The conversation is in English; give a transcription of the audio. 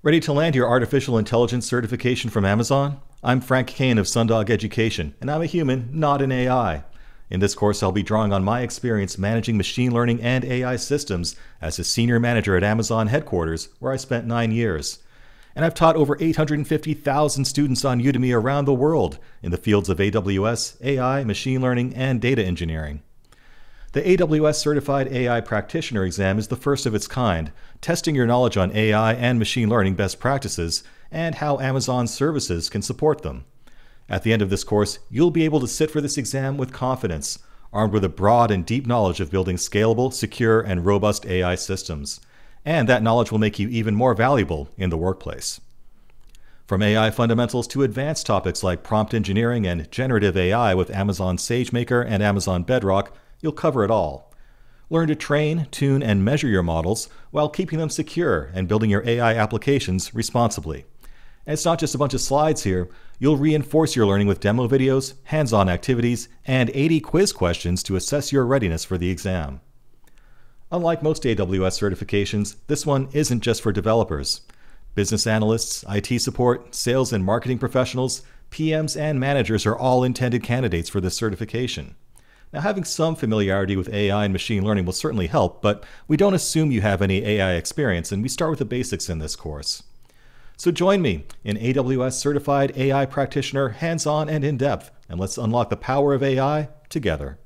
Ready to land your artificial intelligence certification from Amazon? I'm Frank Kane of Sundog Education, and I'm a human, not an AI. In this course, I'll be drawing on my experience managing machine learning and AI systems as a senior manager at Amazon headquarters, where I spent nine years. And I've taught over 850,000 students on Udemy around the world in the fields of AWS, AI, machine learning, and data engineering. The AWS Certified AI Practitioner exam is the first of its kind, testing your knowledge on AI and machine learning best practices and how Amazon services can support them. At the end of this course, you'll be able to sit for this exam with confidence, armed with a broad and deep knowledge of building scalable, secure, and robust AI systems. And that knowledge will make you even more valuable in the workplace. From AI fundamentals to advanced topics like prompt engineering and generative AI with Amazon SageMaker and Amazon Bedrock, you'll cover it all. Learn to train, tune, and measure your models while keeping them secure and building your AI applications responsibly. And it's not just a bunch of slides here. You'll reinforce your learning with demo videos, hands on activities, and 80 quiz questions to assess your readiness for the exam. Unlike most AWS certifications, this one isn't just for developers. Business analysts, IT support, sales and marketing professionals, PMs, and managers are all intended candidates for this certification. Now, having some familiarity with AI and machine learning will certainly help, but we don't assume you have any AI experience, and we start with the basics in this course. So join me in AWS Certified AI Practitioner hands on and in depth, and let's unlock the power of AI together.